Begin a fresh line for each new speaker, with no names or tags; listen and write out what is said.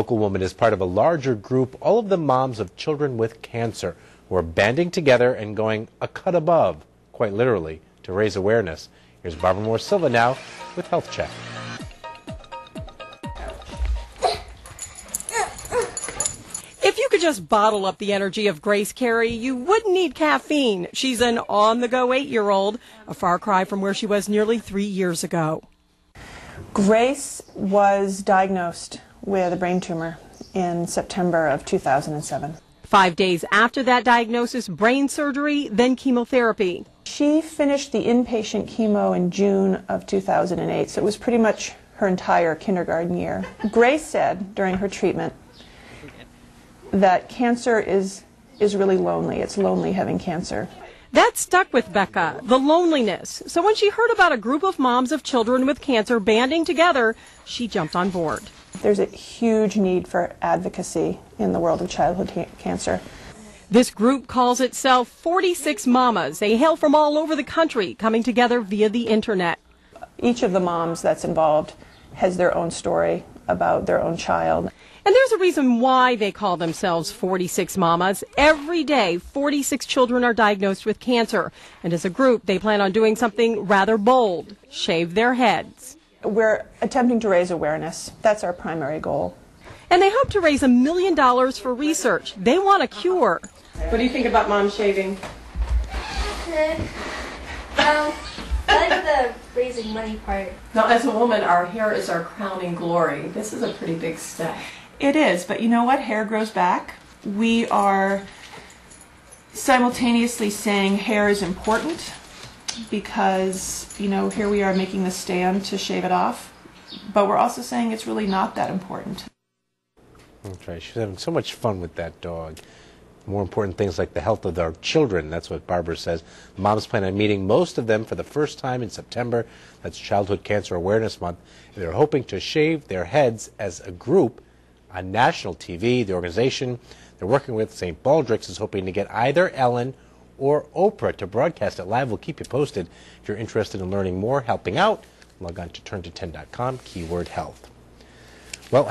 local woman is part of a larger group, all of the moms of children with cancer, who are banding together and going a cut above, quite literally, to raise awareness. Here's Barbara Morse Silva now with Health Check.
If you could just bottle up the energy of Grace Carey, you wouldn't need caffeine. She's an on the go eight year old, a far cry from where she was nearly three years ago.
Grace was diagnosed with a brain tumor in September of 2007.
Five days after that diagnosis, brain surgery, then chemotherapy.
She finished the inpatient chemo in June of 2008, so it was pretty much her entire kindergarten year. Grace said during her treatment that cancer is, is really lonely. It's lonely having cancer.
That stuck with Becca, the loneliness. So when she heard about a group of moms of children with cancer banding together, she jumped on board.
There's a huge need for advocacy in the world of childhood ca- cancer.
This group calls itself 46 Mommas. They hail from all over the country, coming together via the internet.
Each of the moms that's involved has their own story about their own child.
And there's a reason why they call themselves 46 Mommas. Every day, 46 children are diagnosed with cancer. And as a group, they plan on doing something rather bold shave their heads.
We're attempting to raise awareness. That's our primary goal.
And they hope to raise a million dollars for research. They want a cure. What do you think about mom shaving?
Um, I like the raising money part.
Now, as a woman, our hair is our crowning glory. This is a pretty big step.
It is, but you know what? Hair grows back. We are simultaneously saying hair is important because, you know, here we are making the stand to shave it off, but we're also saying it's really not that important.
Right. She's having so much fun with that dog. More important things like the health of their children. That's what Barbara says. Moms plan on meeting most of them for the first time in September. That's Childhood Cancer Awareness Month. And they're hoping to shave their heads as a group on national TV. The organization they're working with, St. Baldrick's, is hoping to get either Ellen or Oprah to broadcast it live. We'll keep you posted. If you're interested in learning more, helping out, log on to turnto10.com, keyword health. Well,